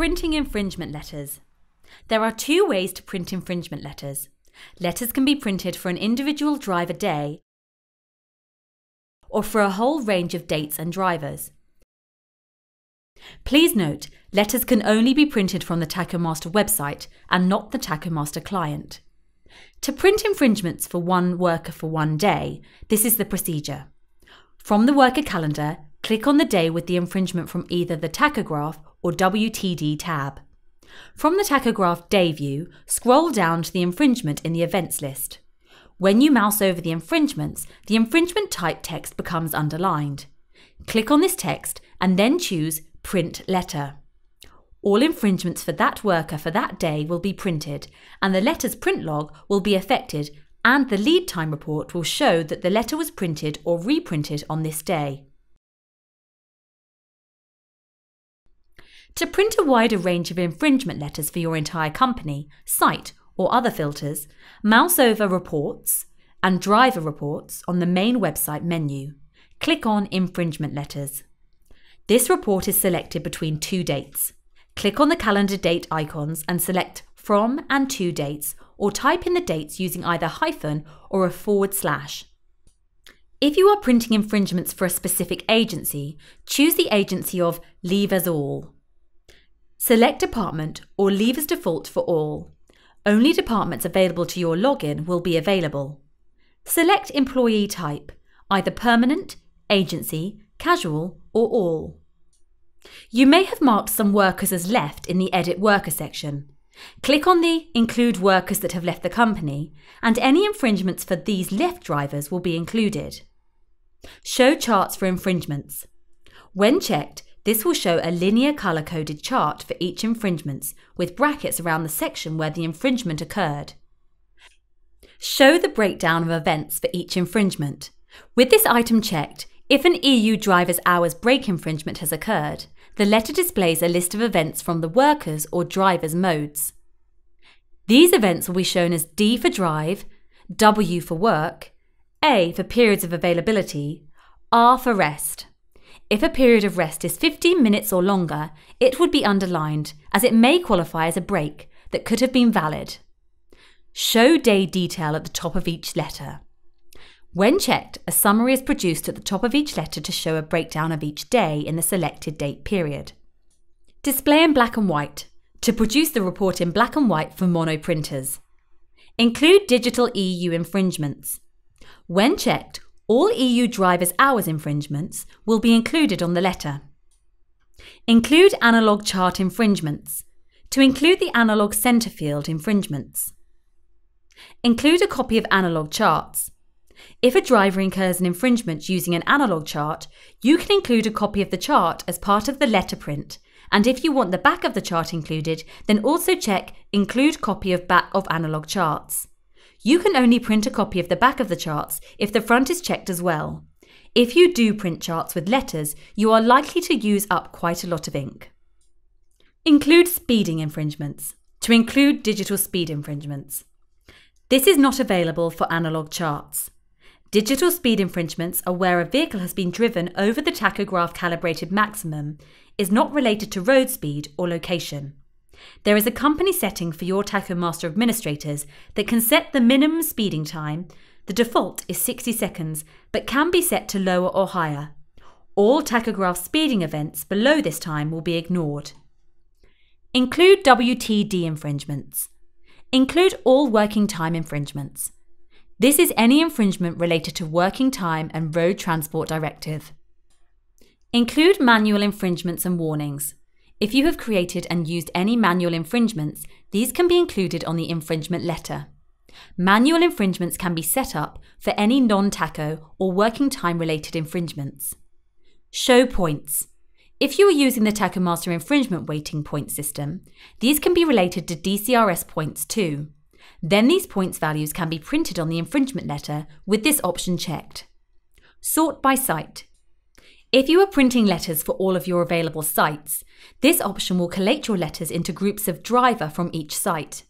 Printing infringement letters. There are two ways to print infringement letters. Letters can be printed for an individual driver day or for a whole range of dates and drivers. Please note, letters can only be printed from the Tachomaster website and not the Tachomaster client. To print infringements for one worker for one day, this is the procedure. From the worker calendar, click on the day with the infringement from either the tachograph or WTD tab. From the tachograph day view, scroll down to the infringement in the events list. When you mouse over the infringements, the infringement type text becomes underlined. Click on this text and then choose Print Letter. All infringements for that worker for that day will be printed, and the letter's print log will be affected, and the lead time report will show that the letter was printed or reprinted on this day. To print a wider range of infringement letters for your entire company, site, or other filters, mouse over Reports and Driver Reports on the main website menu. Click on Infringement Letters. This report is selected between two dates. Click on the calendar date icons and select from and to dates or type in the dates using either hyphen or a forward slash. If you are printing infringements for a specific agency, choose the agency of Leave as All. Select Department or leave as default for all. Only departments available to your login will be available. Select employee type, either permanent, agency, casual, or all. You may have marked some workers as left in the Edit Worker section. Click on the Include workers that have left the company, and any infringements for these left drivers will be included. Show charts for infringements. When checked, this will show a linear color coded chart for each infringement with brackets around the section where the infringement occurred. Show the breakdown of events for each infringement. With this item checked, if an EU driver's hours break infringement has occurred, the letter displays a list of events from the workers or driver's modes. These events will be shown as D for drive, W for work, A for periods of availability, R for rest. If a period of rest is 15 minutes or longer, it would be underlined, as it may qualify as a break that could have been valid. Show day detail at the top of each letter. When checked, a summary is produced at the top of each letter to show a breakdown of each day in the selected date period. Display in black and white to produce the report in black and white for mono printers. Include digital EU infringements. When checked, all EU drivers' hours infringements will be included on the letter. Include analogue chart infringements. To include the analogue centre field infringements. Include a copy of analogue charts. If a driver incurs an infringement using an analogue chart, you can include a copy of the chart as part of the letter print. And if you want the back of the chart included, then also check Include copy of back of analogue charts. You can only print a copy of the back of the charts if the front is checked as well. If you do print charts with letters, you are likely to use up quite a lot of ink. Include speeding infringements. To include digital speed infringements. This is not available for analogue charts. Digital speed infringements are where a vehicle has been driven over the tachograph calibrated maximum, is not related to road speed or location. There is a company setting for your Tachomaster administrators that can set the minimum speeding time. The default is 60 seconds, but can be set to lower or higher. All tachograph speeding events below this time will be ignored. Include WTD infringements. Include all working time infringements. This is any infringement related to working time and road transport directive. Include manual infringements and warnings. If you have created and used any manual infringements, these can be included on the infringement letter. Manual infringements can be set up for any non tacho or working time related infringements. Show points. If you are using the Tachomaster infringement weighting point system, these can be related to DCRS points too. Then these points values can be printed on the infringement letter with this option checked. Sort by site. If you are printing letters for all of your available sites, this option will collate your letters into groups of driver from each site.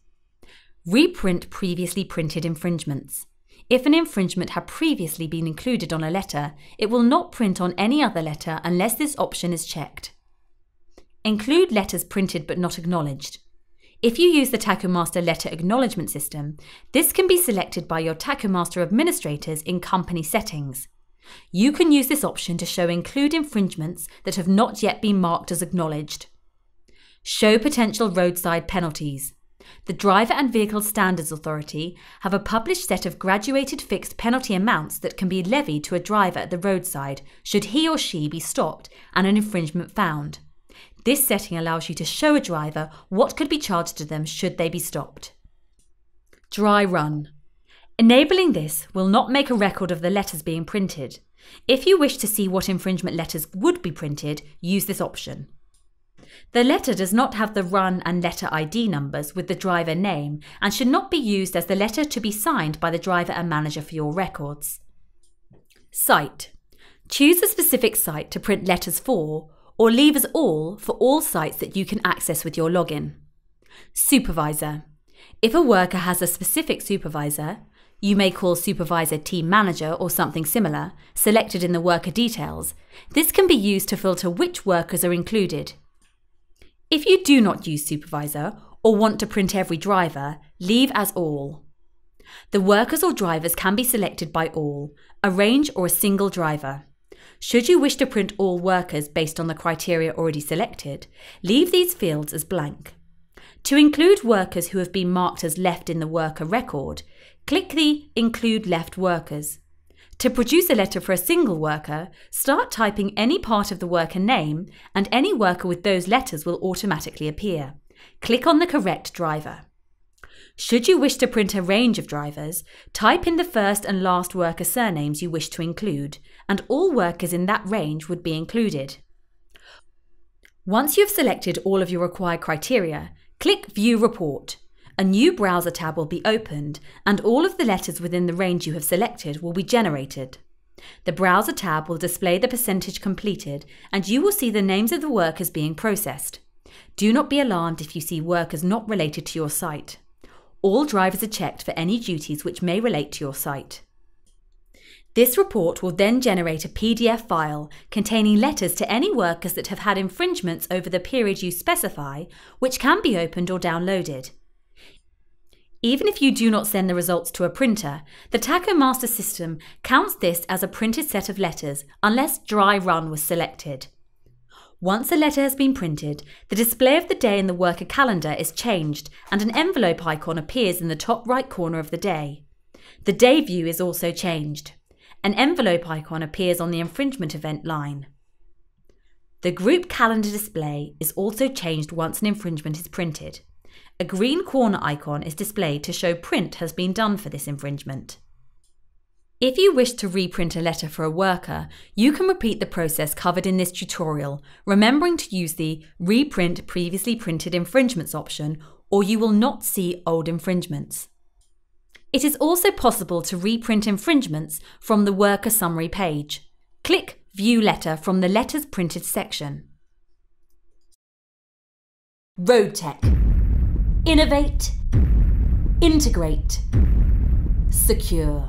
Reprint previously printed infringements. If an infringement had previously been included on a letter, it will not print on any other letter unless this option is checked. include letters printed but not acknowledged. If you use the TachoMaster letter acknowledgement system, this can be selected by your TachoMaster administrators in company settings. You can use this option to show include infringements that have not yet been marked as acknowledged. Show potential roadside penalties. The Driver and Vehicle Standards Authority have a published set of graduated fixed penalty amounts that can be levied to a driver at the roadside should he or she be stopped and an infringement found. This setting allows you to show a driver what could be charged to them should they be stopped. Dry run. Enabling this will not make a record of the letters being printed. If you wish to see what infringement letters would be printed, use this option. The letter does not have the run and letter ID numbers with the driver name and should not be used as the letter to be signed by the driver and manager for your records. Site. Choose a specific site to print letters for or leave as all for all sites that you can access with your login. Supervisor. If a worker has a specific supervisor, you may call supervisor team manager or something similar, selected in the worker details. This can be used to filter which workers are included. If you do not use supervisor or want to print every driver, leave as all. The workers or drivers can be selected by all, a range or a single driver. Should you wish to print all workers based on the criteria already selected, leave these fields as blank. To include workers who have been marked as left in the worker record, click the Include Left Workers. To produce a letter for a single worker, start typing any part of the worker name and any worker with those letters will automatically appear. Click on the correct driver. Should you wish to print a range of drivers, type in the first and last worker surnames you wish to include, and all workers in that range would be included. Once you have selected all of your required criteria, click View Report a new browser tab will be opened and all of the letters within the range you have selected will be generated. The browser tab will display the percentage completed and you will see the names of the workers being processed. Do not be alarmed if you see workers not related to your site. All drivers are checked for any duties which may relate to your site. This report will then generate a PDF file containing letters to any workers that have had infringements over the period you specify, which can be opened or downloaded. Even if you do not send the results to a printer, the TachoMaster system counts this as a printed set of letters unless dry run was selected. Once a letter has been printed, the display of the day in the worker calendar is changed and an envelope icon appears in the top right corner of the day. The day view is also changed. An envelope icon appears on the infringement event line. The group calendar display is also changed once an infringement is printed. A green corner icon is displayed to show print has been done for this infringement. If you wish to reprint a letter for a worker, you can repeat the process covered in this tutorial, remembering to use the Reprint Previously Printed Infringements option, or you will not see old infringements. It is also possible to reprint infringements from the worker summary page. Click View Letter from the Letters Printed section. RoadTech Innovate, integrate, secure.